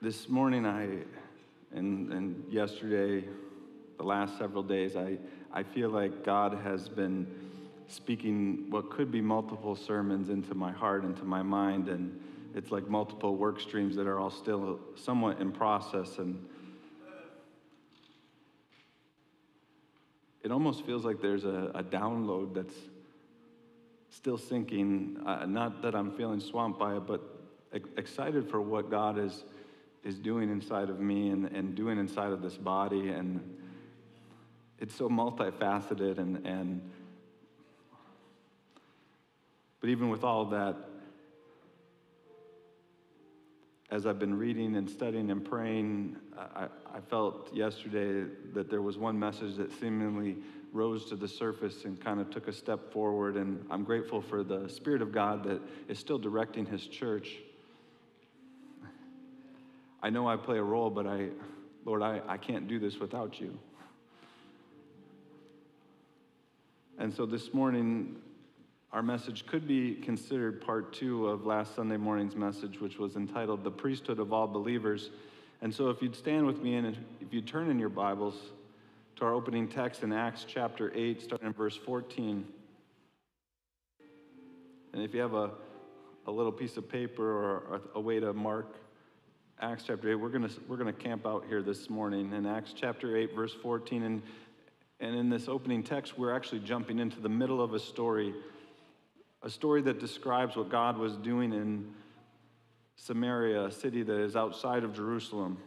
this morning, I, and, and yesterday, the last several days, I, I feel like God has been speaking what could be multiple sermons into my heart, into my mind, and it's like multiple work streams that are all still somewhat in process. And it almost feels like there's a, a download that's still syncing. Uh, not that I'm feeling swamped by it, but excited for what God is, is doing inside of me and, and doing inside of this body. And it's so multifaceted. And, and but even with all that, as I've been reading and studying and praying, I, I, felt yesterday that there was one message that seemingly rose to the surface and kind of took a step forward. And I'm grateful for the Spirit of God that is still directing His church. I know I play a role, but I, Lord, I, I can't do this without you. And so this morning, our message could be considered part two of last Sunday morning's message, which was entitled The Priesthood of All Believers. And so, if you'd stand with me and if you turn in your Bibles to our opening text in Acts chapter 8, starting in verse 14. And if you have a, a little piece of paper or a, a way to mark Acts chapter 8, we're going we're gonna camp out here this morning in Acts chapter 8, verse 14. And, and in this opening text, we're actually jumping into the middle of a story a story that describes what God was doing in Samaria, a city that is outside of Jerusalem.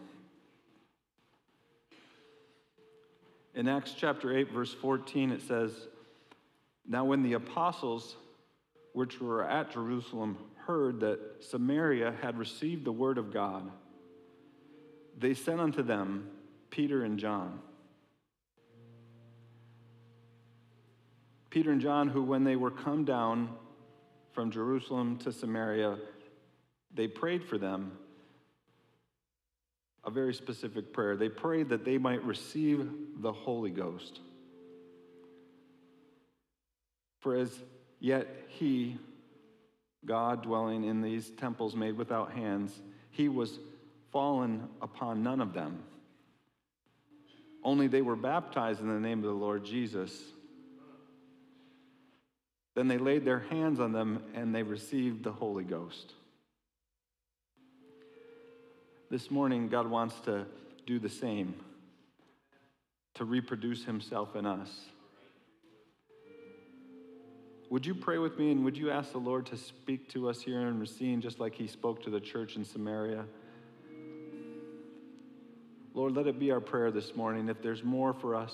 In Acts chapter 8, verse 14, it says, Now when the apostles which were at Jerusalem heard that Samaria had received the word of God, they sent unto them Peter and John. Peter and John, who, when they were come down from Jerusalem to Samaria, they prayed for them a very specific prayer. They prayed that they might receive the Holy Ghost. For as yet he, God dwelling in these temples made without hands, he was fallen upon none of them. Only they were baptized in the name of the Lord Jesus. Then they laid their hands on them and they received the Holy Ghost. This morning, God wants to do the same, to reproduce Himself in us. Would you pray with me and would you ask the Lord to speak to us here in Racine just like He spoke to the church in Samaria? Lord, let it be our prayer this morning. If there's more for us,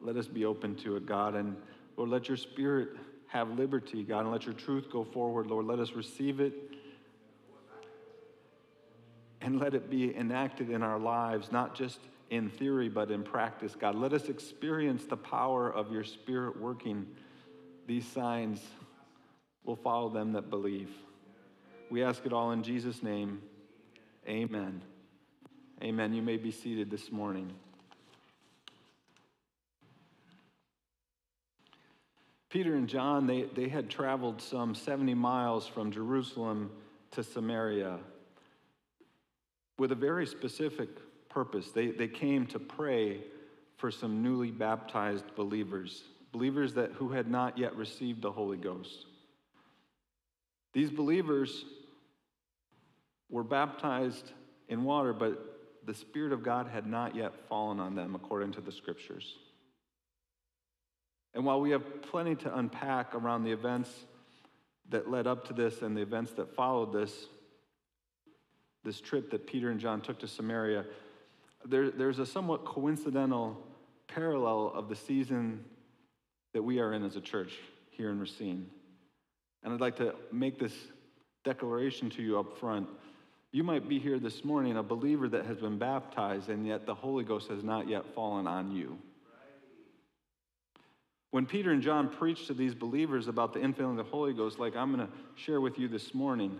let us be open to it, God. And Lord, let your Spirit have liberty, God, and let your truth go forward, Lord. Let us receive it and let it be enacted in our lives, not just in theory, but in practice, God. Let us experience the power of your Spirit working. These signs will follow them that believe. We ask it all in Jesus' name. Amen. Amen. You may be seated this morning. Peter and John, they, they had traveled some 70 miles from Jerusalem to Samaria with a very specific purpose. They, they came to pray for some newly baptized believers, believers that, who had not yet received the Holy Ghost. These believers were baptized in water, but the Spirit of God had not yet fallen on them, according to the scriptures. And while we have plenty to unpack around the events that led up to this and the events that followed this, this trip that Peter and John took to Samaria, there, there's a somewhat coincidental parallel of the season that we are in as a church here in Racine. And I'd like to make this declaration to you up front. You might be here this morning, a believer that has been baptized, and yet the Holy Ghost has not yet fallen on you. When Peter and John preached to these believers about the infilling of the Holy Ghost, like I'm going to share with you this morning,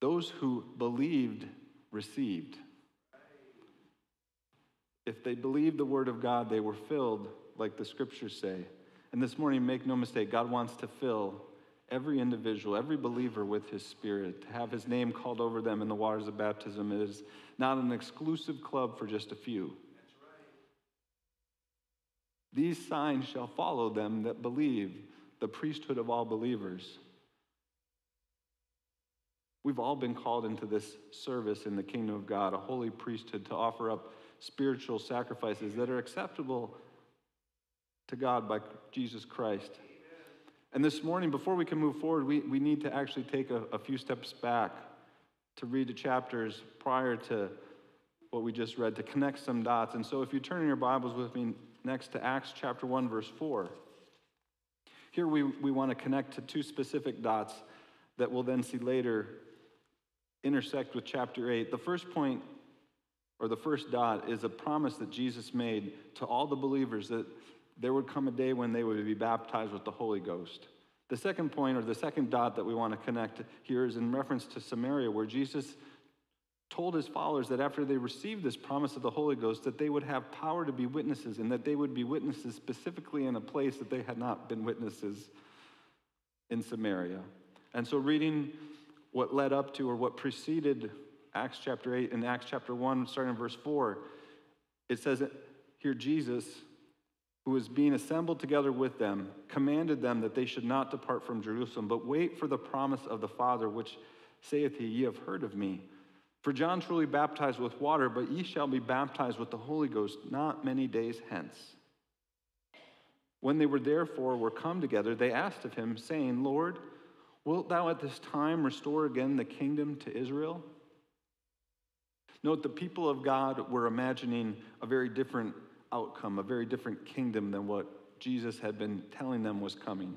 those who believed received. If they believed the word of God, they were filled, like the scriptures say. And this morning, make no mistake, God wants to fill every individual, every believer with his spirit, to have his name called over them in the waters of baptism. is not an exclusive club for just a few. These signs shall follow them that believe, the priesthood of all believers. We've all been called into this service in the kingdom of God, a holy priesthood, to offer up spiritual sacrifices that are acceptable to God by Jesus Christ. And this morning, before we can move forward, we, we need to actually take a, a few steps back to read the chapters prior to what we just read, to connect some dots. And so, if you turn in your Bibles with me next to Acts chapter 1, verse 4, here we, we want to connect to two specific dots that we'll then see later intersect with chapter 8. The first point, or the first dot, is a promise that Jesus made to all the believers that there would come a day when they would be baptized with the Holy Ghost. The second point, or the second dot that we want to connect here, is in reference to Samaria, where Jesus told his followers that after they received this promise of the Holy Ghost, that they would have power to be witnesses, and that they would be witnesses specifically in a place that they had not been witnesses in Samaria. And so, reading what led up to or what preceded Acts chapter 8 and Acts chapter 1, starting in verse 4, it says here Jesus who was being assembled together with them, commanded them that they should not depart from Jerusalem, but wait for the promise of the Father, which saith he, Ye have heard of me. For John truly baptized with water, but ye shall be baptized with the Holy Ghost not many days hence. When they were therefore were come together, they asked of him, saying, Lord, wilt thou at this time restore again the kingdom to Israel? Note the people of God were imagining a very different outcome, a very different kingdom than what Jesus had been telling them was coming.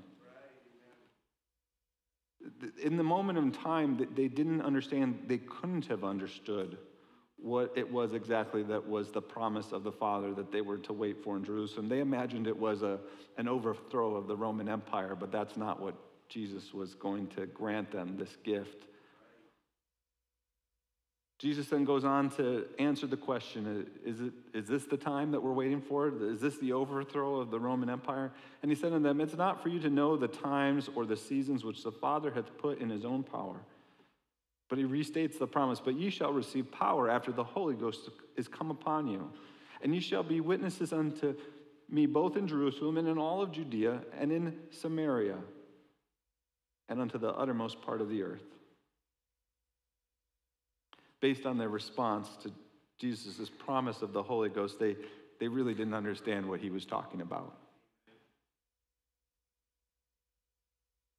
In the moment in time, that they didn't understand, they couldn't have understood what it was exactly that was the promise of the Father that they were to wait for in Jerusalem. They imagined it was a, an overthrow of the Roman Empire, but that's not what Jesus was going to grant them, this gift. Jesus then goes on to answer the question uh, is, it, is this the time that we're waiting for? Is this the overthrow of the Roman Empire? And he said to them, It's not for you to know the times or the seasons which the Father hath put in his own power. But he restates the promise But ye shall receive power after the Holy Ghost is come upon you. And ye shall be witnesses unto me both in Jerusalem and in all of Judea and in Samaria and unto the uttermost part of the earth based on their response to Jesus' promise of the Holy Ghost, they, they really didn't understand what he was talking about.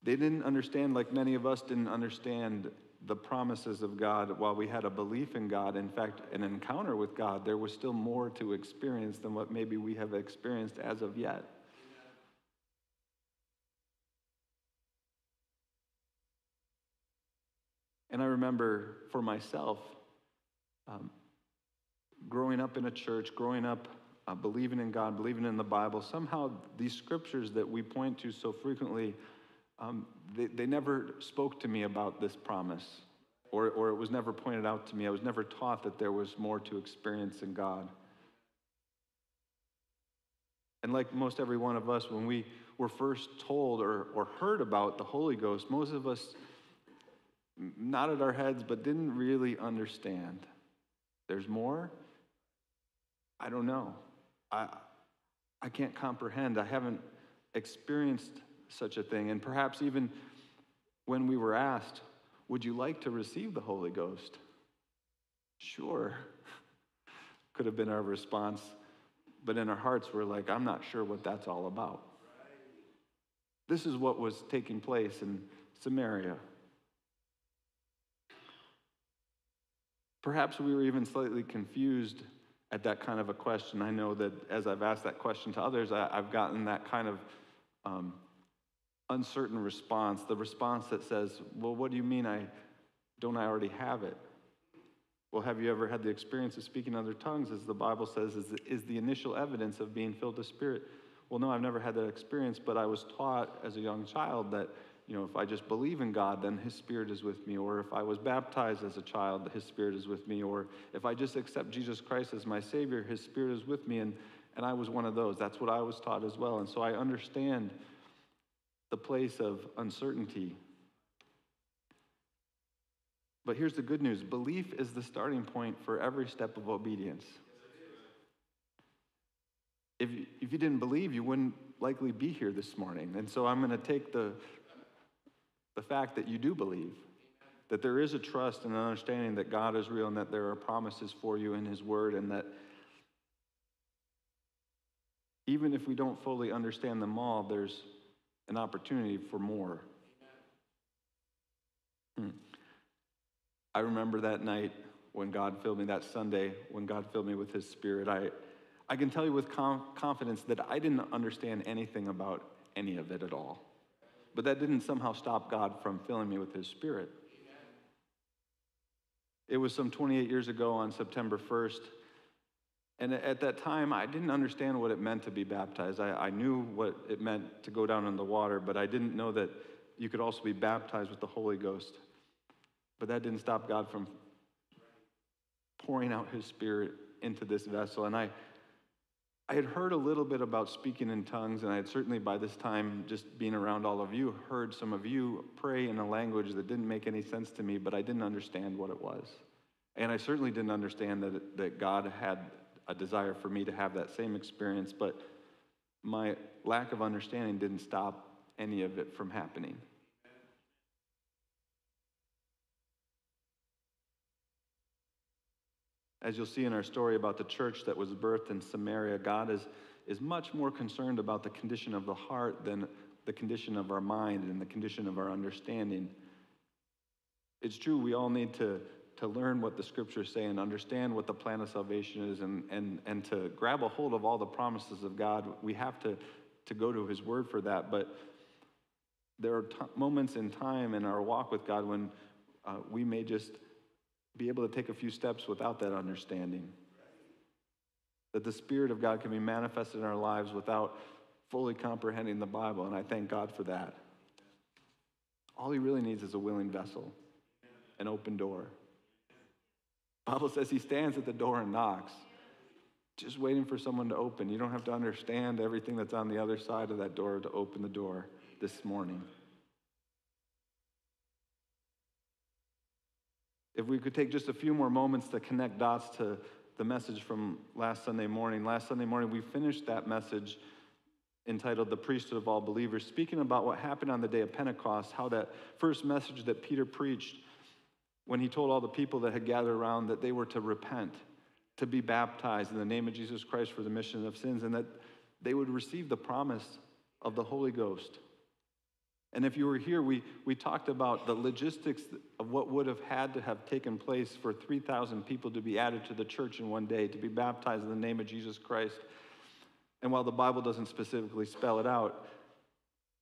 They didn't understand, like many of us didn't understand the promises of God while we had a belief in God. In fact, an encounter with God, there was still more to experience than what maybe we have experienced as of yet. And I remember for myself, um, growing up in a church, growing up uh, believing in God, believing in the Bible, somehow these scriptures that we point to so frequently, um, they, they never spoke to me about this promise, or, or it was never pointed out to me. I was never taught that there was more to experience in God. And like most every one of us, when we were first told or, or heard about the Holy Ghost, most of us nodded our heads but didn't really understand. There's more? I don't know. I, I can't comprehend. I haven't experienced such a thing. And perhaps even when we were asked, Would you like to receive the Holy Ghost? Sure. Could have been our response. But in our hearts, we're like, I'm not sure what that's all about. This is what was taking place in Samaria. Perhaps we were even slightly confused at that kind of a question. I know that as I've asked that question to others, I, have gotten that kind of um, uncertain response. The response that says, Well, what do you mean I don't I already have it? Well, have you ever had the experience of speaking other tongues, as the Bible says, is is the initial evidence of being filled with Spirit? Well, no, I've never had that experience, but I was taught as a young child that you know, if I just believe in God, then His Spirit is with me. Or if I was baptized as a child, His Spirit is with me. Or if I just accept Jesus Christ as my Savior, His Spirit is with me. And, and I was one of those. That's what I was taught as well. And so I understand the place of uncertainty. But here's the good news belief is the starting point for every step of obedience. If you, if you didn't believe, you wouldn't likely be here this morning. And so I'm going to take the, the fact that you do believe, that there is a trust and an understanding that God is real and that there are promises for you in His Word, and that even if we don't fully understand them all, there's an opportunity for more. Hmm. I remember that night when God filled me, that Sunday when God filled me with His Spirit. I, I can tell you with confidence that I didn't understand anything about any of it at all. But that didn't somehow stop God from filling me with His Spirit. It was some 28 years ago on September 1st. And at that time, I didn't understand what it meant to be baptized. I, I knew what it meant to go down in the water, but I didn't know that you could also be baptized with the Holy Ghost. But that didn't stop God from pouring out His Spirit into this vessel. And I, I had heard a little bit about speaking in tongues, and I had certainly by this time, just being around all of you, heard some of you pray in a language that didn't make any sense to me, but I didn't understand what it was. And I certainly didn't understand that, that God had a desire for me to have that same experience, but my lack of understanding didn't stop any of it from happening. As you'll see in our story about the church that was birthed in Samaria, God is, is much more concerned about the condition of the heart than the condition of our mind and the condition of our understanding. It's true, we all need to, to learn what the scriptures say and understand what the plan of salvation is and, and, and to grab a hold of all the promises of God. We have to, to go to His Word for that. But there are t- moments in time in our walk with God when uh, we may just be able to take a few steps without that understanding. That the Spirit of God can be manifested in our lives without fully comprehending the Bible, and I thank God for that. All He really needs is a willing vessel, an open door. Bible says He stands at the door and knocks, just waiting for someone to open. You don't have to understand everything that's on the other side of that door to open the door this morning. If we could take just a few more moments to connect dots to the message from last Sunday morning. Last Sunday morning, we finished that message entitled The Priesthood of All Believers, speaking about what happened on the day of Pentecost, how that first message that Peter preached when he told all the people that had gathered around that they were to repent, to be baptized in the name of Jesus Christ for the mission of sins, and that they would receive the promise of the Holy Ghost. And if you were here, we, we talked about the logistics of what would have had to have taken place for 3,000 people to be added to the church in one day, to be baptized in the name of Jesus Christ. And while the Bible doesn't specifically spell it out,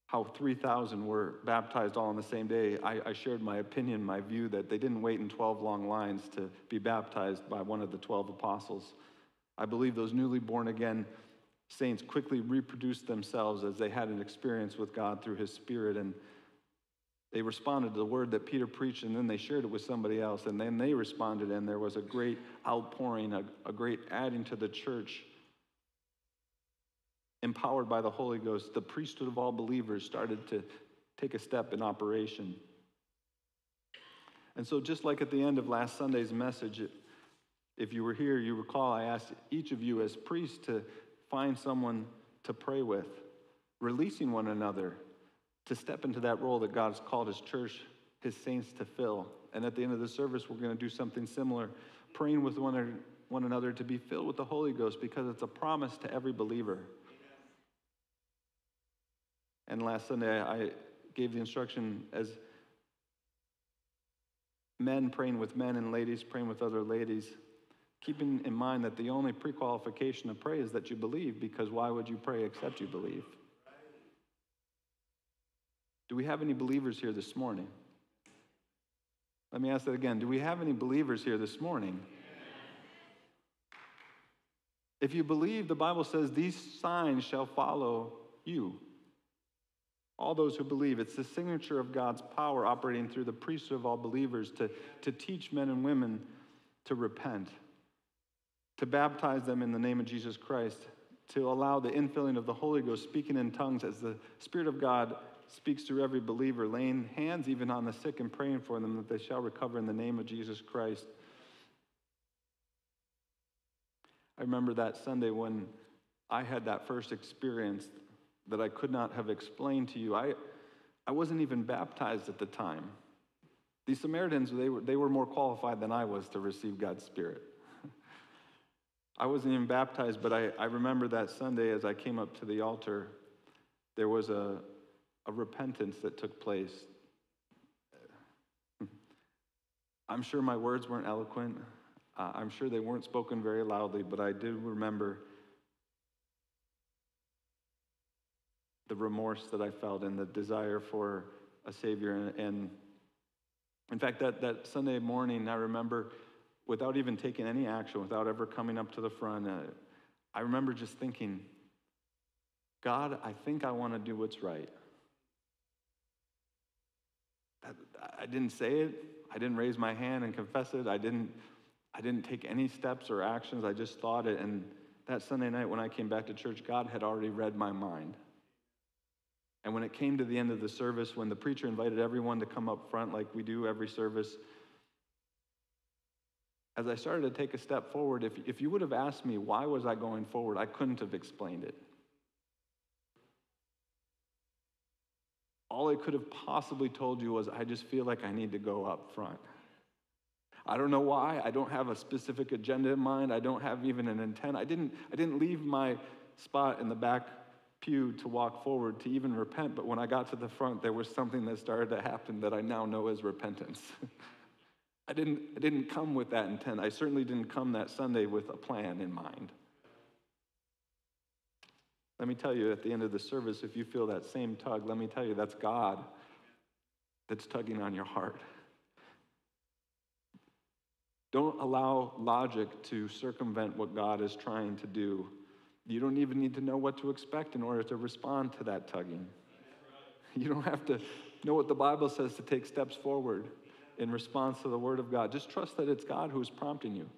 how 3,000 were baptized all on the same day, I, I, shared my opinion, my view that they didn't wait in 12 long lines to be baptized by one of the 12 apostles. I believe those newly born again saints quickly reproduced themselves as they had an experience with God through his spirit and they responded to the word that Peter preached and then they shared it with somebody else and then they responded and there was a great outpouring, a, a great adding to the church. Empowered by the Holy Ghost, the priesthood of all believers started to take a step in operation. And so, just like at the end of last Sunday's message, if you were here, you recall I asked each of you as priests to find someone to pray with, releasing one another to step into that role that God has called His church, His saints to fill. And at the end of the service, we're going to do something similar, praying with one, one another to be filled with the Holy Ghost because it's a promise to every believer. And last Sunday, I gave the instruction as men praying with men and ladies praying with other ladies keeping in mind that the only pre-qualification to pray is that you believe, because why would you pray except you believe? Do we have any believers here this morning? Let me ask that again. Do we have any believers here this morning? If you believe, the Bible says these signs shall follow you. All those who believe. It's the signature of God's power operating through the priesthood of all believers to, to teach men and women to repent to baptize them in the name of Jesus Christ, to allow the infilling of the Holy Ghost, speaking in tongues as the Spirit of God speaks through every believer, laying hands even on the sick and praying for them that they shall recover in the name of Jesus Christ. I remember that Sunday when I had that first experience that I could not have explained to you. I, I wasn't even baptized at the time. These Samaritans, they were, they were more qualified than I was to receive God's Spirit. I wasn't even baptized, but I, I remember that Sunday as I came up to the altar, there was a, a repentance that took place. I'm sure my words weren't eloquent. Uh, I'm sure they weren't spoken very loudly, but I do remember the remorse that I felt and the desire for a Savior. And, and in fact, that, that Sunday morning, I remember without even taking any action, without ever coming up to the front, uh, I remember just thinking, God, I think I want to do what's right. I, I didn't say it. I didn't raise my hand and confess it. I didn't, I didn't take any steps or actions. I just thought it. And that Sunday night when I came back to church, God had already read my mind. And when it came to the end of the service, when the preacher invited everyone to come up front like we do every service, as I started to take a step forward, if, if you would have asked me why was I going forward, I couldn't have explained it. All I could have possibly told you was, I just feel like I need to go up front. I don't know why. I don't have a specific agenda in mind. I don't have even an intent. I didn't, I didn't leave my spot in the back pew to walk forward to even repent, but when I got to the front, there was something that started to happen that I now know as repentance. I, didn't, I didn't come with that intent. I certainly didn't come that Sunday with a plan in mind. Let me tell you at the end of the service, if you feel that same tug, let me tell you that's God that's tugging on your heart. Don't allow logic to circumvent what God is trying to do you don't even need to know what to expect in order to respond to that tugging. You don't have to know what the Bible says to take steps forward in response to the Word of God. Just trust that it's God who is prompting you.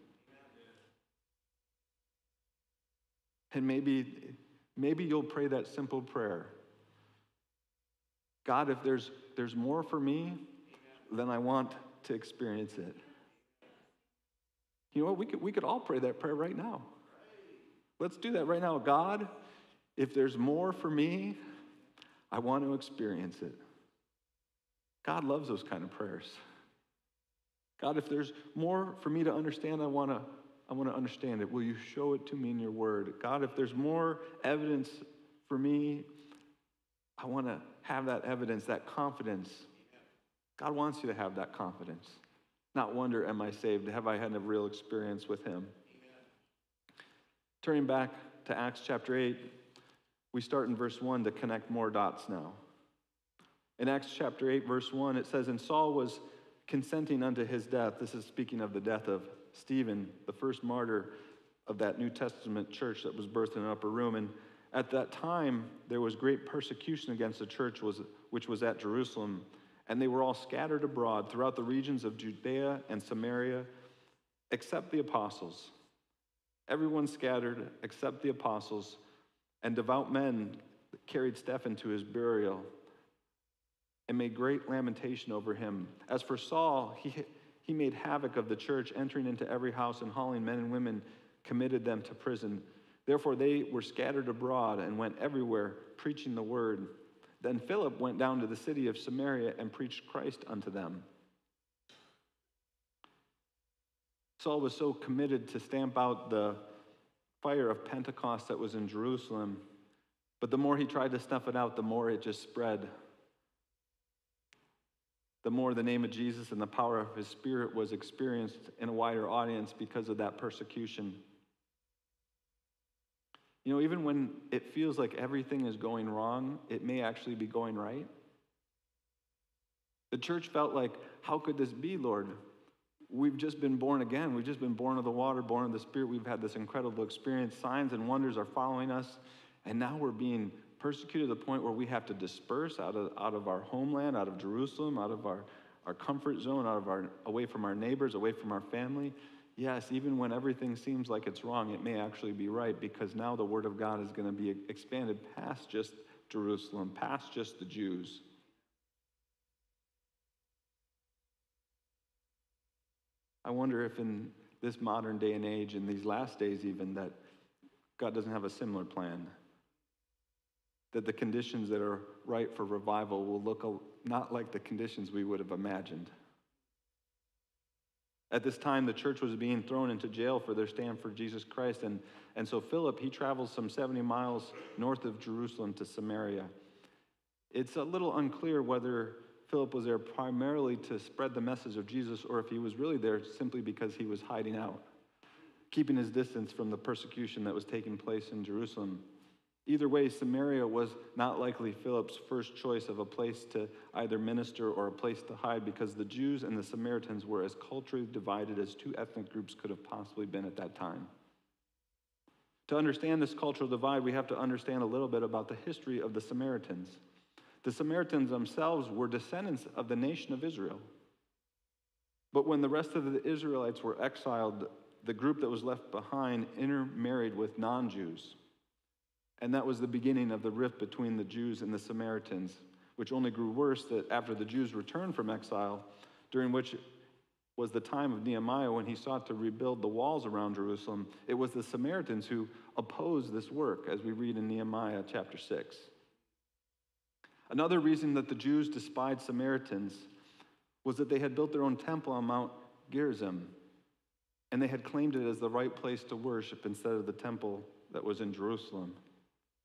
And maybe, maybe you'll pray that simple prayer God, if there's, there's more for me, then I want to experience it. You know what? We could, we could all pray that prayer right now. Let's do that right now. God, if there's more for me, I want to experience it. God loves those kind of prayers. God, if there's more for me to understand, I want to I want to understand it. Will you show it to me in your word? God, if there's more evidence for me, I want to have that evidence, that confidence. God wants you to have that confidence. Not wonder, am I saved? Have I had a real experience with him? Turning back to Acts chapter 8, we start in verse 1 to connect more dots now. In Acts chapter 8, verse 1, it says, And Saul was consenting unto his death. This is speaking of the death of Stephen, the first martyr of that New Testament church that was birthed in an upper room. And at that time, there was great persecution against the church, was, which was at Jerusalem. And they were all scattered abroad throughout the regions of Judea and Samaria, except the apostles. Everyone scattered except the apostles, and devout men carried Stephen to his burial and made great lamentation over him. As for Saul, he, he made havoc of the church, entering into every house and hauling men and women, committed them to prison. Therefore, they were scattered abroad and went everywhere, preaching the word. Then Philip went down to the city of Samaria and preached Christ unto them. Saul was so committed to stamp out the fire of Pentecost that was in Jerusalem, but the more he tried to snuff it out, the more it just spread. The more the name of Jesus and the power of his spirit was experienced in a wider audience because of that persecution. You know, even when it feels like everything is going wrong, it may actually be going right. The church felt like, how could this be, Lord? we've just been born again. We've just been born of the water, born of the Spirit. We've had this incredible experience. Signs and wonders are following us. And now we're being persecuted to the point where we have to disperse out of, out of our homeland, out of Jerusalem, out of our, our comfort zone, out of our, away from our neighbors, away from our family. Yes, even when everything seems like it's wrong, it may actually be right because now the Word of God is going to be expanded past just Jerusalem, past just the Jews. I wonder if in this modern day and age, in these last days even, that God doesn't have a similar plan. That the conditions that are right for revival will look not like the conditions we would have imagined. At this time, the church was being thrown into jail for their stand for Jesus Christ. And, and so Philip, he travels some 70 miles north of Jerusalem to Samaria. It's a little unclear whether Philip was there primarily to spread the message of Jesus or if he was really there simply because he was hiding out, keeping his distance from the persecution that was taking place in Jerusalem. Either way, Samaria was not likely Philip's first choice of a place to either minister or a place to hide because the Jews and the Samaritans were as culturally divided as two ethnic groups could have possibly been at that time. To understand this cultural divide, we have to understand a little bit about the history of the Samaritans. The Samaritans themselves were descendants of the nation of Israel. But when the rest of the Israelites were exiled, the group that was left behind intermarried with non Jews. And that was the beginning of the rift between the Jews and the Samaritans, which only grew worse that after the Jews returned from exile, during which was the time of Nehemiah when he sought to rebuild the walls around Jerusalem, it was the Samaritans who opposed this work, as we read in Nehemiah chapter 6. Another reason that the Jews despised Samaritans was that they had built their own temple on Mount Gerizim, and they had claimed it as the right place to worship instead of the temple that was in Jerusalem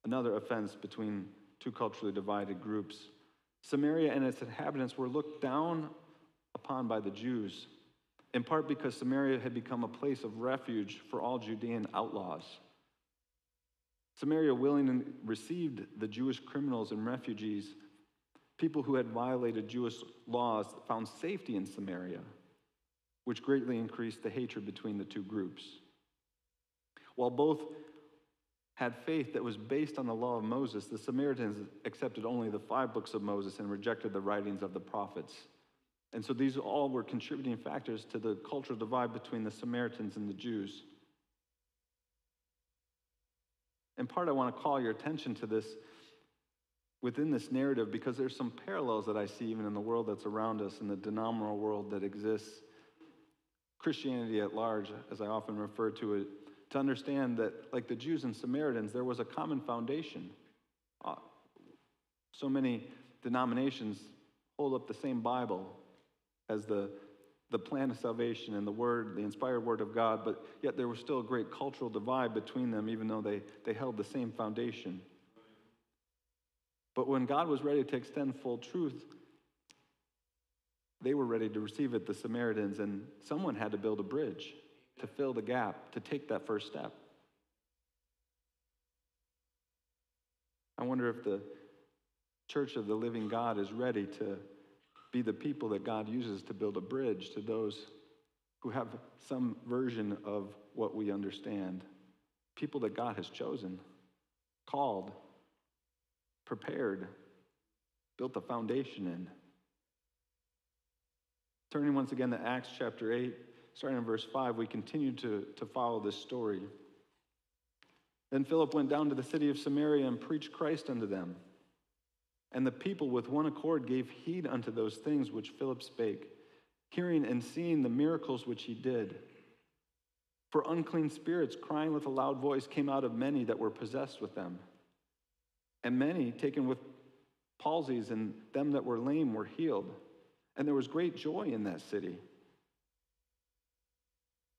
another offense between two culturally divided groups. Samaria and its inhabitants were looked down upon by the Jews, in part because Samaria had become a place of refuge for all Judean outlaws. Samaria willingly received the Jewish criminals and refugees. People who had violated Jewish laws found safety in Samaria, which greatly increased the hatred between the two groups. While both had faith that was based on the law of Moses, the Samaritans accepted only the five books of Moses and rejected the writings of the prophets. And so these all were contributing factors to the cultural divide between the Samaritans and the Jews. In part, I want to call your attention to this within this narrative because there's some parallels that I see even in the world that's around us, in the denominational world that exists. Christianity at large, as I often refer to it, to understand that, like the Jews and Samaritans, there was a common foundation. Uh, so many denominations hold up the same Bible as the, the plan of salvation and the word, the inspired word of God, but yet there was still a great cultural divide between them, even though they, they held the same foundation. But when God was ready to extend full truth, they were ready to receive it, the Samaritans, and someone had to build a bridge to fill the gap, to take that first step. I wonder if the church of the living God is ready to be the people that God uses to build a bridge to those who have some version of what we understand. People that God has chosen, called, prepared, built a foundation in. Turning once again to Acts chapter 8 starting in verse 5, we continue to, to follow this story. Then Philip went down to the city of Samaria and preached Christ unto them. And the people with one accord gave heed unto those things which Philip spake, hearing and seeing the miracles which he did. For unclean spirits, crying with a loud voice, came out of many that were possessed with them. And many, taken with palsies, and them that were lame, were healed. And there was great joy in that city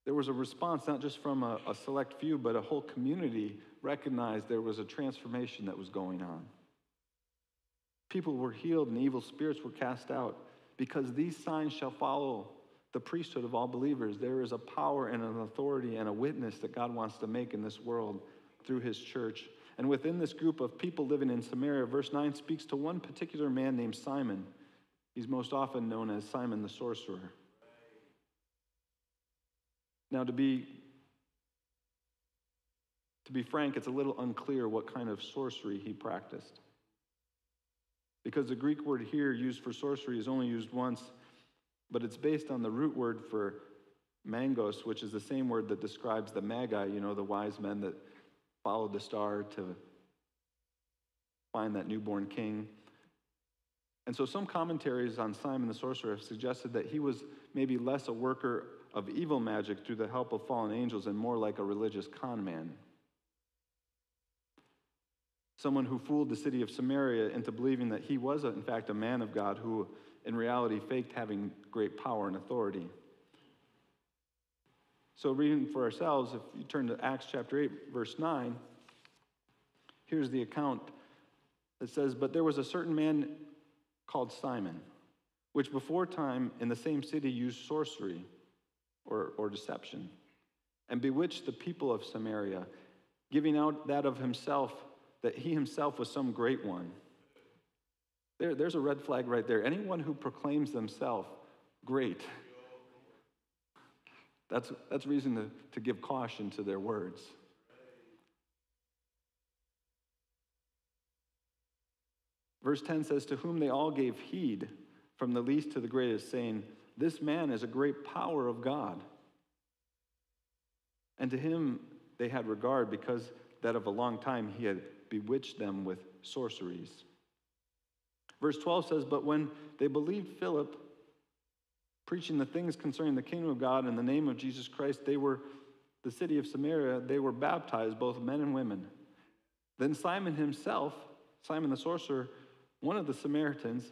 there was a response not just from a, a, select few, but a whole community recognized there was a transformation that was going on. People were healed and evil spirits were cast out because these signs shall follow the priesthood of all believers. There is a power and an authority and a witness that God wants to make in this world through his church. And within this group of people living in Samaria, verse 9 speaks to one particular man named Simon. He's most often known as Simon the sorcerer. Now, to be, to be frank, it's a little unclear what kind of sorcery he practiced. Because the Greek word here used for sorcery is only used once, but it's based on the root word for magos, which is the same word that describes the magi, you know, the wise men that followed the star to find that newborn king. And so some commentaries on Simon the sorcerer have suggested that he was maybe less a worker of evil magic through the help of fallen angels and more like a religious con man. Someone who fooled the city of Samaria into believing that he was, in fact, a man of God who, in reality, faked having great power and authority. So, reading for ourselves, if you turn to Acts chapter 8, verse 9, here's the account that says, But there was a certain man called Simon, which before time in the same city used sorcery or, or deception, and bewitched the people of Samaria, giving out that of himself, that he himself was some great one. There, there's a red flag right there. Anyone who proclaims themselves great, that's, that's reason to, to give caution to their words. Verse 10 says, To whom they all gave heed, from the least to the greatest, saying, This man is a great power of God. And to him they had regard because that of a long time he had bewitched them with sorceries. Verse 12 says, But when they believed Philip, preaching the things concerning the kingdom of God in the name of Jesus Christ, they were, the city of Samaria, they were baptized, both men and women. Then Simon himself, Simon the sorcerer, one of the Samaritans,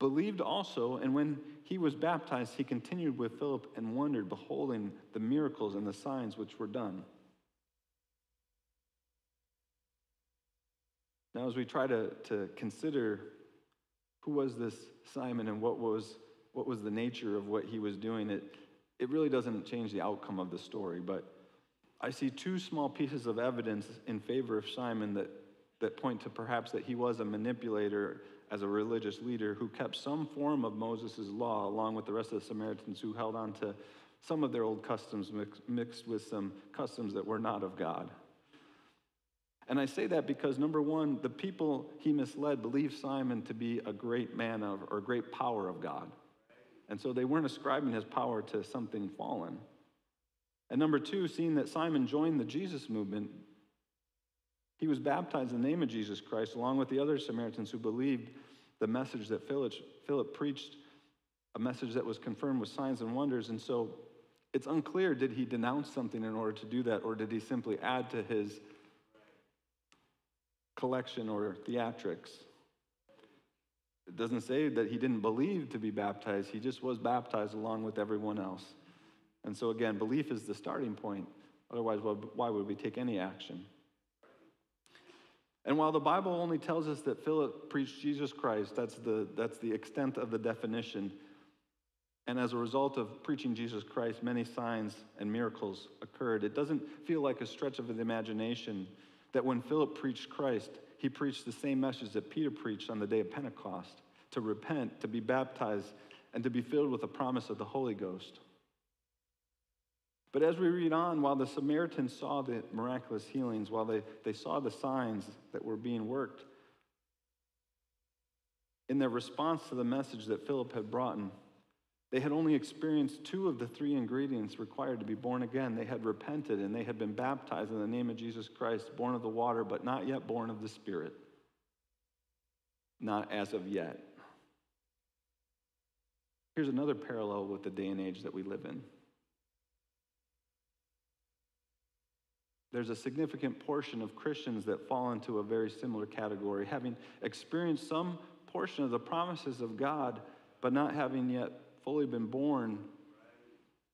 believed also, and when he was baptized, he continued with Philip and wondered, beholding the miracles and the signs which were done. Now, as we try to, to consider who was this Simon and what was, what was the nature of what he was doing, it, it really doesn't change the outcome of the story. But I see two small pieces of evidence in favor of Simon that, that point to perhaps that he was a manipulator as a religious leader who kept some form of Moses' law along with the rest of the Samaritans who held on to some of their old customs mix, mixed with some customs that were not of God. And I say that because, number one, the people he misled believed Simon to be a great man of, or great power of God. And so they weren't ascribing his power to something fallen. And number two, seeing that Simon joined the Jesus movement, he was baptized in the name of Jesus Christ, along with the other Samaritans who believed the message that Philip, preached, a message that was confirmed with signs and wonders. And so it's unclear did he denounce something in order to do that, or did he simply add to his collection or theatrics? It doesn't say that he didn't believe to be baptized, he just was baptized along with everyone else. And so, again, belief is the starting point. Otherwise, why would we take any action? And while the Bible only tells us that Philip preached Jesus Christ, that's the, that's the extent of the definition. And as a result of preaching Jesus Christ, many signs and miracles occurred. It doesn't feel like a stretch of the imagination that when Philip preached Christ, he preached the same message that Peter preached on the day of Pentecost to repent, to be baptized, and to be filled with the promise of the Holy Ghost. But as we read on, while the Samaritans saw the miraculous healings, while they, they saw the signs that were being worked, in their response to the message that Philip had brought in, they had only experienced two of the three ingredients required to be born again. They had repented and they had been baptized in the name of Jesus Christ, born of the water, but not yet born of the Spirit. Not as of yet. Here's another parallel with the day and age that we live in. There's a significant portion of Christians that fall into a very similar category, having experienced some portion of the promises of God, but not having yet fully been born,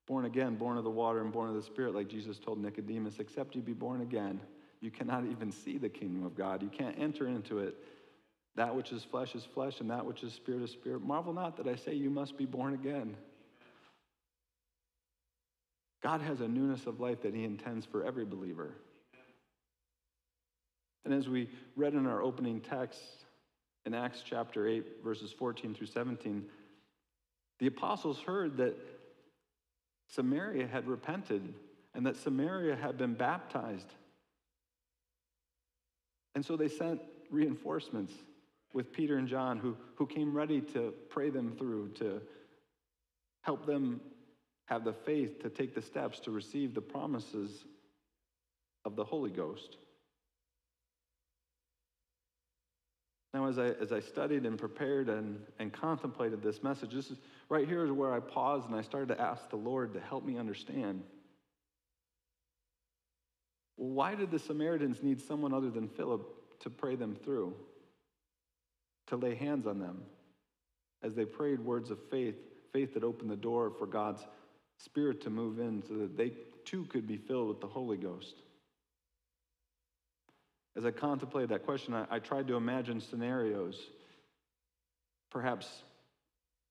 born again, born of the water and born of the Spirit, like Jesus told Nicodemus, except you be born again. You cannot even see the kingdom of God. You can't enter into it. That which is flesh is flesh, and that which is spirit is spirit. Marvel not that I say you must be born again. God has a newness of life that He intends for every believer. And as we read in our opening text in Acts chapter 8, verses 14 through 17, the apostles heard that Samaria had repented and that Samaria had been baptized. And so they sent reinforcements with Peter and John, who, who came ready to pray them through, to help them have the faith to take the steps to receive the promises of the Holy Ghost. Now, as I, as I studied and prepared and, and contemplated this message, this is right here is where I paused and I started to ask the Lord to help me understand. Well, why did the Samaritans need someone other than Philip to pray them through, to lay hands on them as they prayed words of faith, faith that opened the door for God's Spirit to move in so that they too could be filled with the Holy Ghost? As I contemplated that question, I, I tried to imagine scenarios. Perhaps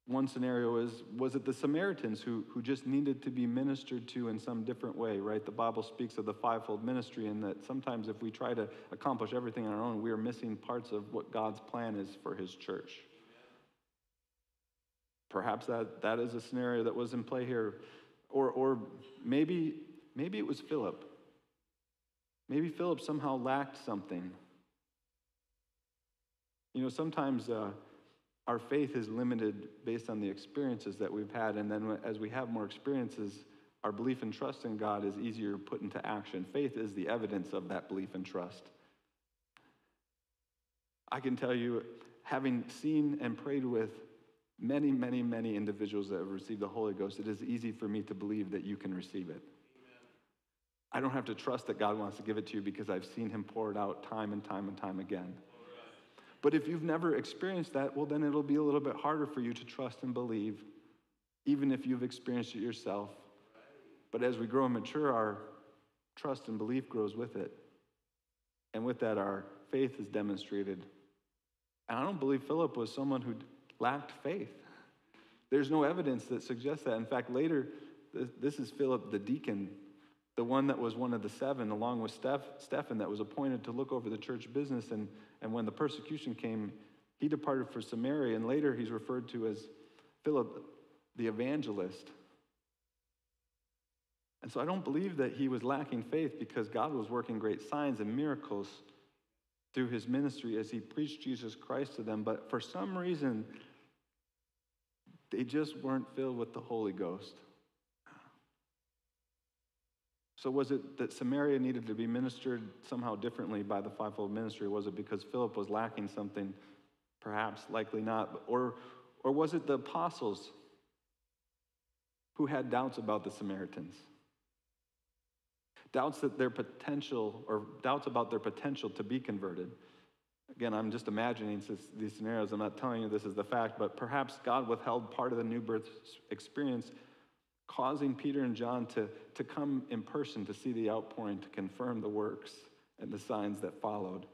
one scenario is was it the Samaritans who, who just needed to be ministered to in some different way, right? The Bible speaks of the fivefold ministry, and that sometimes if we try to accomplish everything on our own, we are missing parts of what God's plan is for His church. Perhaps that, that is a scenario that was in play here. Or, or maybe, maybe it was Philip. Maybe Philip somehow lacked something. You know, sometimes uh, our faith is limited based on the experiences that we've had, and then as we have more experiences, our belief and trust in God is easier put into action. Faith is the evidence of that belief and trust. I can tell you, having seen and prayed with many, many, many individuals that have received the Holy Ghost, it is easy for me to believe that you can receive it. I don't have to trust that God wants to give it to you because I've seen Him pour it out time and time and time again. But if you've never experienced that, well, then it'll be a little bit harder for you to trust and believe, even if you've experienced it yourself. But as we grow and mature, our trust and belief grows with it. And with that, our faith is demonstrated. And I don't believe Philip was someone who lacked faith. There's no evidence that suggests that. In fact, later, this is Philip the deacon the one that was one of the seven, along with Steph, Stephen, that was appointed to look over the church business. And, and when the persecution came, he departed for Samaria, and later he's referred to as Philip the evangelist. And so I don't believe that he was lacking faith because God was working great signs and miracles through his ministry as he preached Jesus Christ to them. But for some reason, they just weren't filled with the Holy Ghost. So, was it that Samaria needed to be ministered somehow differently by the fivefold ministry? Was it because Philip was lacking something? Perhaps, likely not. Or, or was it the apostles who had doubts about the Samaritans? Doubts that their potential, or doubts about their potential to be converted. Again, I'm just imagining these scenarios. I'm not telling you this is the fact, but perhaps God withheld part of the new birth experience causing Peter and John to, to come in person to see the outpouring to confirm the works and the signs that followed.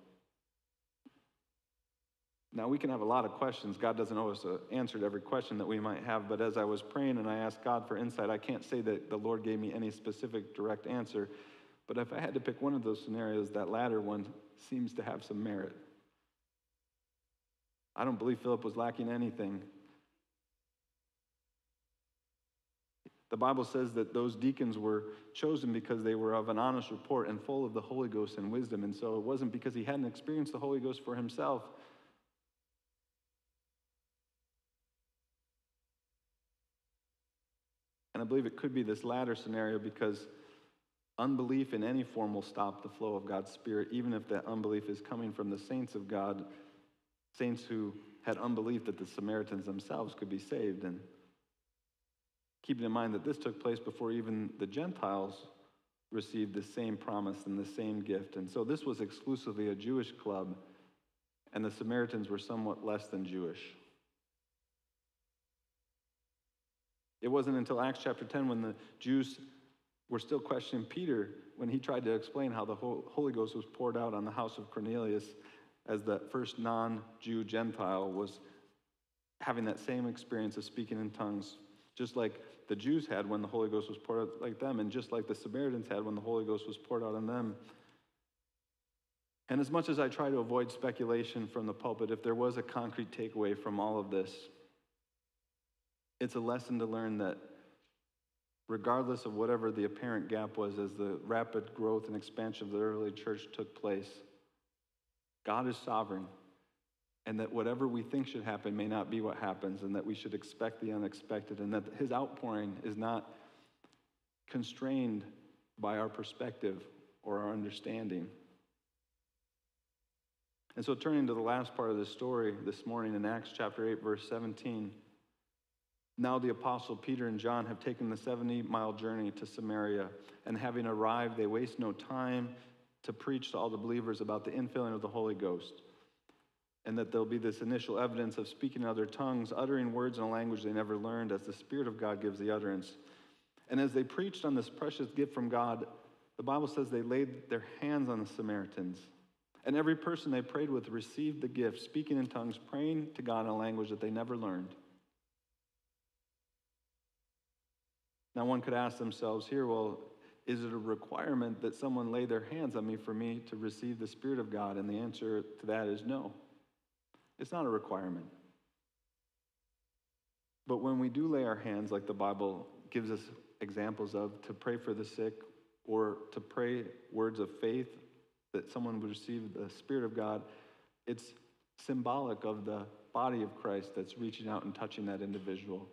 Now, we can have a lot of questions. God doesn't always answer to every question that we might have, but as I was praying and I asked God for insight, I can't say that the Lord gave me any specific direct answer. But if I had to pick one of those scenarios, that latter one seems to have some merit. I don't believe Philip was lacking anything. The Bible says that those deacons were chosen because they were of an honest report and full of the Holy Ghost and wisdom. And so it wasn't because he hadn't experienced the Holy Ghost for himself. And I believe it could be this latter scenario because unbelief in any form will stop the flow of God's Spirit, even if that unbelief is coming from the saints of God, saints who had unbelief that the Samaritans themselves could be saved. And keeping in mind that this took place before even the Gentiles received the same promise and the same gift. And so this was exclusively a Jewish club, and the Samaritans were somewhat less than Jewish. It wasn't until Acts chapter 10 when the Jews were still questioning Peter when he tried to explain how the Holy Ghost was poured out on the house of Cornelius as the first non Jew Gentile was having that same experience of speaking in tongues, just like the Jews had when the Holy Ghost was poured out like them, and just like the Samaritans had when the Holy Ghost was poured out on them. And as much as I try to avoid speculation from the pulpit, if there was a concrete takeaway from all of this, it's a lesson to learn that regardless of whatever the apparent gap was as the rapid growth and expansion of the early church took place, God is sovereign and that whatever we think should happen may not be what happens, and that we should expect the unexpected, and that his outpouring is not constrained by our perspective or our understanding. And so, turning to the last part of the story this morning in Acts chapter 8, verse 17. Now, the apostle Peter and John have taken the 70 mile journey to Samaria, and having arrived, they waste no time to preach to all the believers about the infilling of the Holy Ghost, and that there'll be this initial evidence of speaking in other tongues, uttering words in a language they never learned, as the Spirit of God gives the utterance. And as they preached on this precious gift from God, the Bible says they laid their hands on the Samaritans. And every person they prayed with received the gift, speaking in tongues, praying to God in a language that they never learned. Now, one could ask themselves here, well, is it a requirement that someone lay their hands on me for me to receive the Spirit of God? And the answer to that is no. It's not a requirement. But when we do lay our hands, like the Bible gives us examples of, to pray for the sick or to pray words of faith that someone would receive the Spirit of God, it's symbolic of the body of Christ that's reaching out and touching that individual.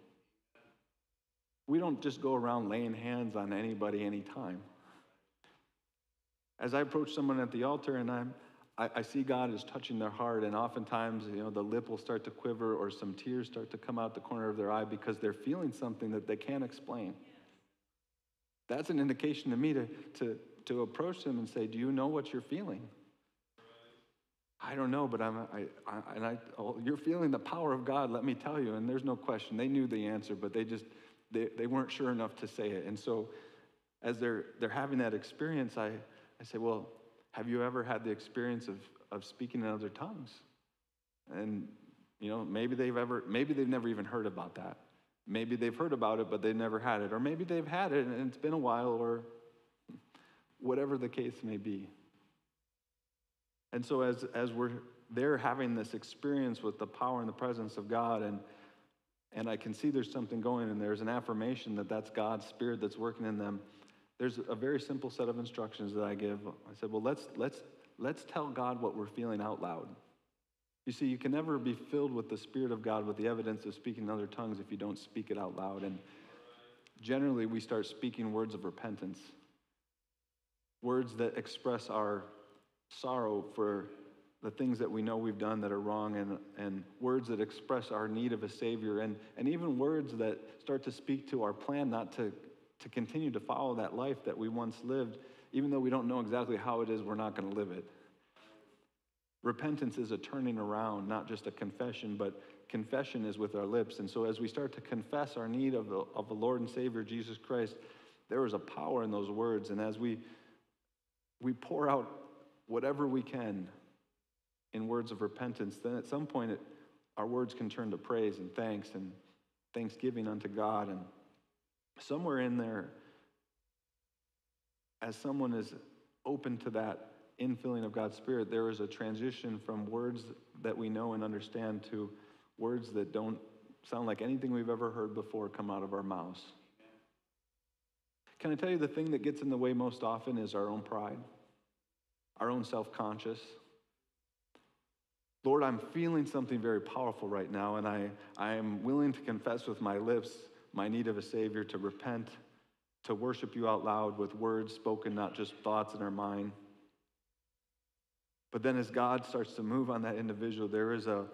We don't just go around laying hands on anybody anytime. As I approach someone at the altar and I'm, I, I see God is touching their heart, and oftentimes, you know, the lip will start to quiver or some tears start to come out the corner of their eye because they're feeling something that they can't explain. That's an indication to me to, to, to approach them and say, Do you know what you're feeling? I don't know, but I'm, I, I and I, oh, you're feeling the power of God, let me tell you. And there's no question. They knew the answer, but they just, they, they weren't sure enough to say it. And so as they're, they're having that experience, I, I say, well, have you ever had the experience of, of speaking in other tongues? And, you know, maybe they've ever, maybe they've never even heard about that. Maybe they've heard about it, but they've never had it. Or maybe they've had it and it's been a while, or whatever the case may be. And so as, as we're there having this experience with the power and the presence of God and and I can see there's something going, and there's an affirmation that that's God's Spirit that's working in them. There's a very simple set of instructions that I give. I said, well, let's, let's, let's tell God what we're feeling out loud. You see, you can never be filled with the Spirit of God with the evidence of speaking in other tongues if you don't speak it out loud. And generally, we start speaking words of repentance, words that express our sorrow for the things that we know we've done that are wrong and, and words that express our need of a Savior, and, and even words that start to speak to our plan not to, to continue to follow that life that we once lived, even though we don't know exactly how it is, we're not going to live it. Repentance is a turning around, not just a confession, but confession is with our lips. And so as we start to confess our need of the, of the Lord and Savior Jesus Christ, there is a power in those words. And as we, we pour out whatever we can in words of repentance, then at some point it, our words can turn to praise and thanks and thanksgiving unto God. And somewhere in there, as someone is open to that infilling of God's Spirit, there is a transition from words that we know and understand to words that don't sound like anything we've ever heard before come out of our mouths. Can I tell you the thing that gets in the way most often is our own pride, our own self conscious Lord, I'm feeling something very powerful right now, and I, I am willing to confess with my lips my need of a Savior, to repent, to worship you out loud with words spoken, not just thoughts in our mind. But then as God starts to move on that individual, there is a,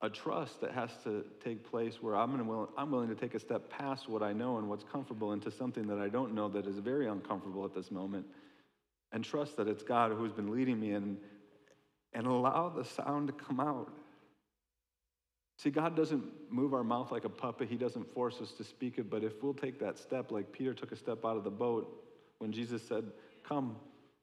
a trust that has to take place where I'm, gonna, I'm willing to take a step past what I know and what's comfortable into something that I don't know that is very uncomfortable at this moment and trust that it's God who's been leading me and, and allow the sound to come out. See, God doesn't move our mouth like a puppet. He doesn't force us to speak it. But if we'll take that step, like Peter took a step out of the boat when Jesus said, Come,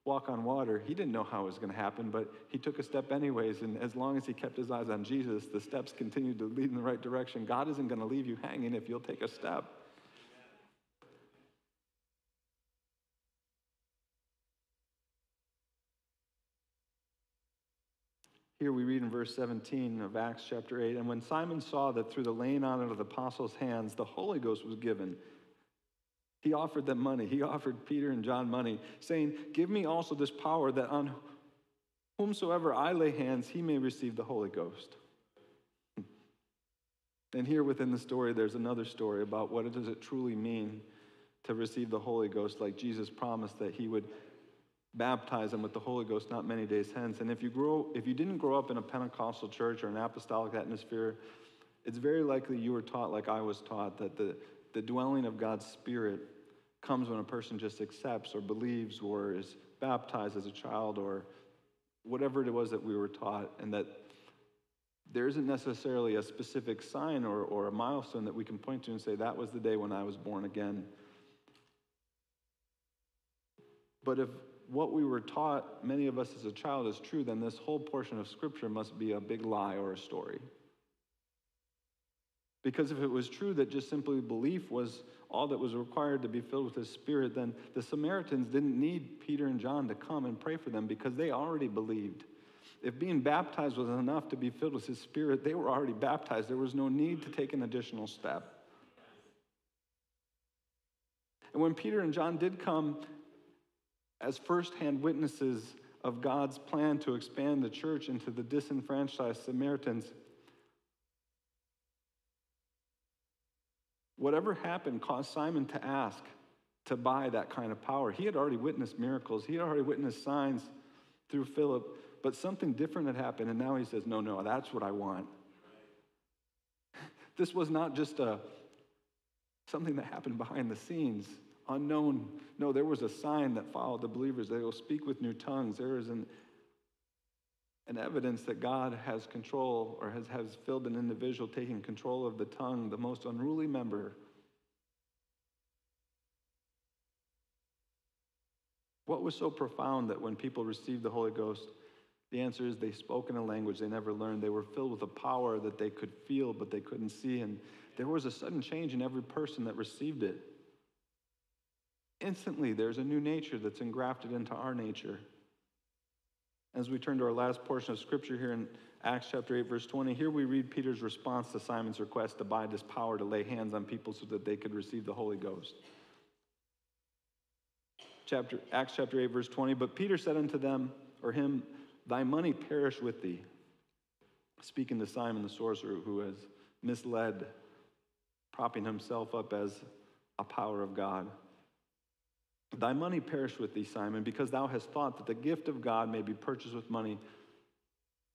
walk on water, he didn't know how it was going to happen, but he took a step anyways. And as long as he kept his eyes on Jesus, the steps continued to lead in the right direction. God isn't going to leave you hanging if you'll take a step. Here we read in verse 17 of Acts chapter 8 And when Simon saw that through the laying on of the apostles' hands the Holy Ghost was given, he offered them money. He offered Peter and John money, saying, Give me also this power that on whomsoever I lay hands, he may receive the Holy Ghost. Hmm. And here within the story, there's another story about what does it truly mean to receive the Holy Ghost, like Jesus promised that he would baptize them with the Holy Ghost not many days hence. And if you grow, if you didn't grow up in a Pentecostal church or an apostolic atmosphere, it's very likely you were taught like I was taught that the, the dwelling of God's Spirit comes when a person just accepts or believes or is baptized as a child or whatever it was that we were taught, and that there isn't necessarily a specific sign or, or a milestone that we can point to and say, that was the day when I was born again. But if what we were taught, many of us as a child, is true, then this whole portion of Scripture must be a big lie or a story. Because if it was true that just simply belief was all that was required to be filled with His Spirit, then the Samaritans didn't need Peter and John to come and pray for them because they already believed. If being baptized was enough to be filled with His Spirit, they were already baptized. There was no need to take an additional step. And when Peter and John did come as firsthand witnesses of God's plan to expand the church into the disenfranchised Samaritans, whatever happened caused Simon to ask to buy that kind of power. He had already witnessed miracles, he had already witnessed signs through Philip, but something different had happened, and now he says, No, no, that's what I want. This was not just a something that happened behind the scenes unknown. No, there was a sign that followed the believers. They will speak with new tongues. There is an, an evidence that God has control or has, has filled an individual taking control of the tongue, the most unruly member. What was so profound that when people received the Holy Ghost, the answer is they spoke in a language they never learned. They were filled with a power that they could feel but they couldn't see. And there was a sudden change in every person that received it. Instantly, there's a new nature that's engrafted into our nature. As we turn to our last portion of scripture here in Acts chapter 8, verse 20, here we read Peter's response to Simon's request to buy this power to lay hands on people so that they could receive the Holy Ghost. Chapter, Acts chapter 8, verse 20, but Peter said unto them, or him, Thy money perish with thee. Speaking to Simon the sorcerer who has misled, propping himself up as a power of God. Thy money perish with thee, Simon, because thou hast thought that the gift of God may be purchased with money.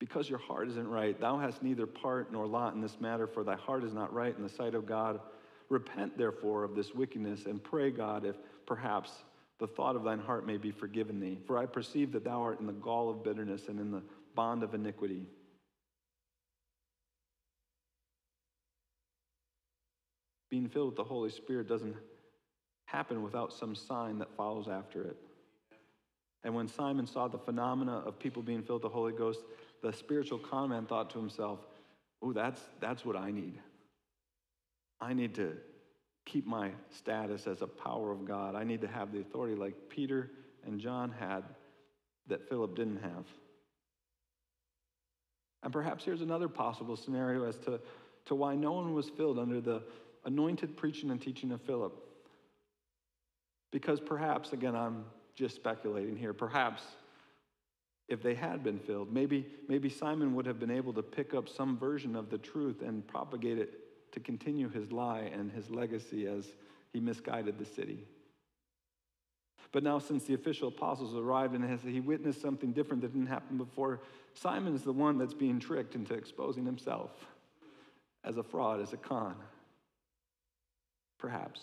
Because your heart isn't right, thou hast neither part nor lot in this matter, for thy heart is not right in the sight of God. Repent, therefore, of this wickedness, and pray God if perhaps the thought of thine heart may be forgiven thee. For I perceive that thou art in the gall of bitterness and in the bond of iniquity. Being filled with the Holy Spirit doesn't happen without some sign that follows after it. And when Simon saw the phenomena of people being filled with the Holy Ghost, the spiritual conman thought to himself, Oh, that's, that's what I need. I need to keep my status as a power of God. I need to have the authority like Peter and John had that Philip didn't have. And perhaps here's another possible scenario as to, to why no one was filled under the anointed preaching and teaching of Philip. Because perhaps, again, I'm just speculating here, perhaps if they had been filled, maybe, maybe Simon would have been able to pick up some version of the truth and propagate it to continue his lie and his legacy as he misguided the city. But now, since the official apostles arrived and he witnessed something different that didn't happen before, Simon is the one that's being tricked into exposing himself as a fraud, as a con. Perhaps.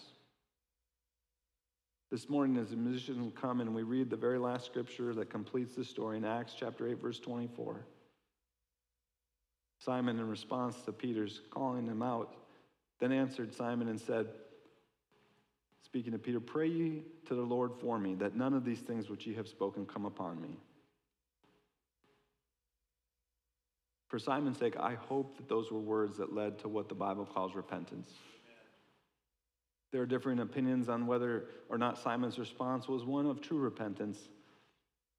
This morning, as the musicians come and we read the very last scripture that completes the story in Acts chapter 8, verse 24. Simon, in response to Peter's calling him out, then answered Simon and said, speaking to Peter, Pray ye to the Lord for me, that none of these things which ye have spoken come upon me. For Simon's sake, I hope that those were words that led to what the Bible calls repentance. There are differing opinions on whether or not Simon's response was one of true repentance,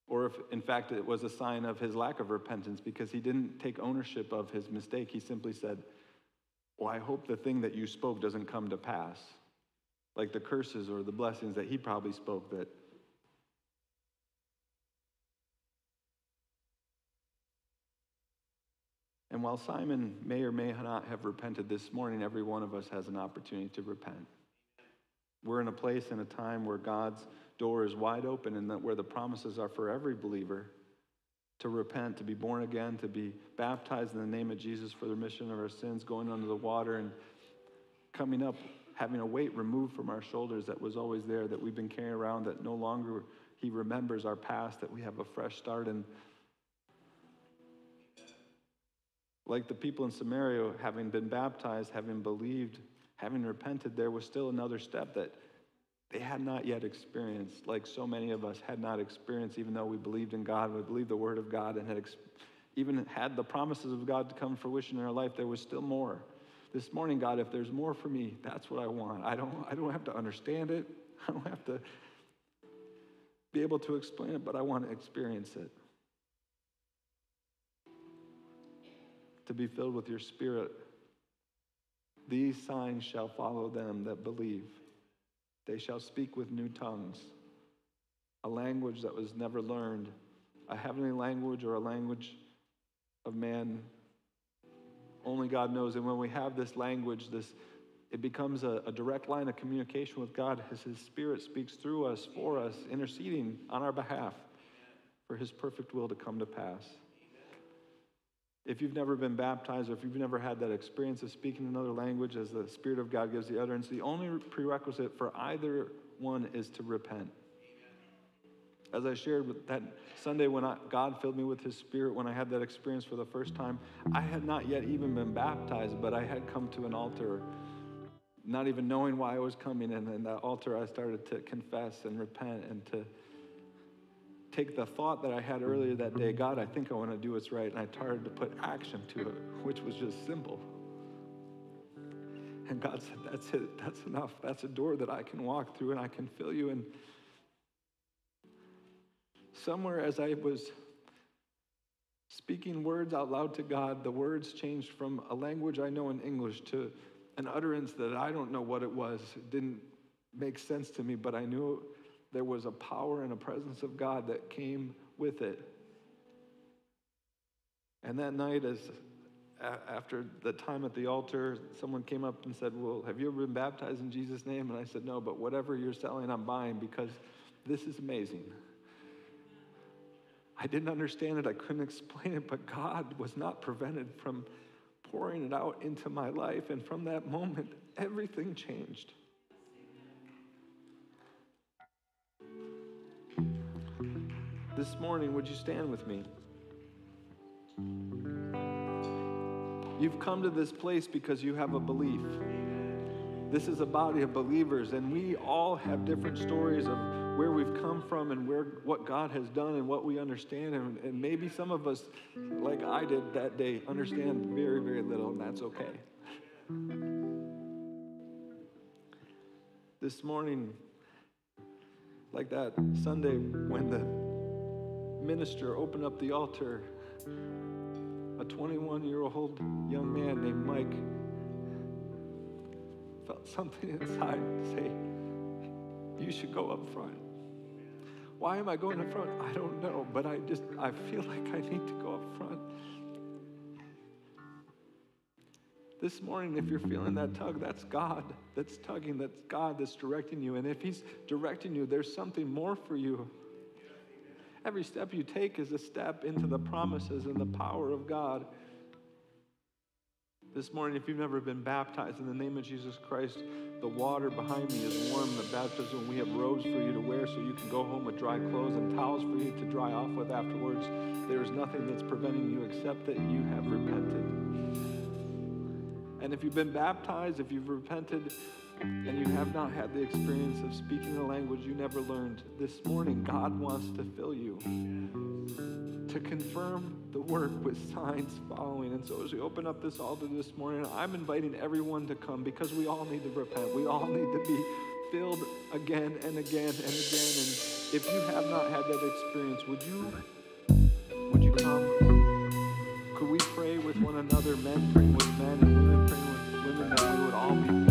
or if, in fact, it was a sign of his lack of repentance because he didn't take ownership of his mistake. He simply said, Well, I hope the thing that you spoke doesn't come to pass, like the curses or the blessings that he probably spoke that. And while Simon may or may not have repented this morning, every one of us has an opportunity to repent. We're in a place and a time where God's door is wide open and that where the promises are for every believer to repent, to be born again, to be baptized in the name of Jesus for the remission of our sins, going under the water and coming up, having a weight removed from our shoulders that was always there, that we've been carrying around, that no longer He remembers our past, that we have a fresh start. And like the people in Samaria, having been baptized, having believed, having repented, there was still another step that they had not yet experienced, like so many of us had not experienced, even though we believed in God, we believed the Word of God, and had ex- even had the promises of God to come fruition in our life, there was still more. This morning, God, if there's more for me, that's what I want. I don't, I don't have to understand it, I don't have to be able to explain it, but I want to experience it. To be filled with your Spirit. These signs shall follow them that believe. They shall speak with new tongues, a language that was never learned, a heavenly language or a language of man. Only God knows. And when we have this language, this it becomes a, a, direct line of communication with God as His Spirit speaks through us, for us, interceding on our behalf for His perfect will to come to pass. If you've never been baptized or if you've never had that experience of speaking another language as the Spirit of God gives the utterance, the only prerequisite for either one is to repent. As I shared with that Sunday when I, God filled me with His Spirit, when I had that experience for the first time, I had not yet even been baptized, but I had come to an altar not even knowing why I was coming. And in that altar, I started to confess and repent and to take the thought that I had earlier that day God, I think I want to do what's right. And I started to put action to it, which was just simple. And God said, That's it. That's enough. That's a door that I can walk through and I can fill you. And somewhere as I was speaking words out loud to God, the words changed from a language I know in English to an utterance that I don't know what it was. It didn't make sense to me, but I knew there was a power and a presence of God that came with it. And that night, as after the time at the altar, someone came up and said, Well, have you ever been baptized in Jesus' name? And I said, No, but whatever you're selling, I'm buying because this is amazing. I didn't understand it, I couldn't explain it, but God was not prevented from pouring it out into my life. And from that moment, everything changed. This morning, would you stand with me? You've come to this place because you have a belief. This is a body of believers, and we all have different stories of where we've come from and where what God has done and what we understand. And, and maybe some of us, like I did that day, understand very, very little, and that's okay. This morning, like that Sunday when the minister opened up the altar, a 21 year old young man named Mike felt something inside say, You should go up front. Why am I going up front? I don't know, but I just, I feel like I need to go up front. This morning, if you're feeling that tug, that's God that's tugging, that's God that's directing you. And if He's directing you, there's something more for you. Every step you take is a step into the promises and the power of God. This morning, if you've never been baptized in the name of Jesus Christ, the water behind me is warm. The baptism, we have robes for you to wear so you can go home with dry clothes and towels for you to dry off with afterwards. There is nothing that's preventing you except that you have repented. And if you've been baptized, if you've repented, and you have not had the experience of speaking a language you never learned, this morning God wants to fill you to confirm the work with signs following. And so as we open up this altar this morning, I'm inviting everyone to come because we all need to repent. We all need to be filled again and again and again. And if you have not had that experience, would you would you come? Could we pray with one another, men praying with men and women praying with women, that we would all be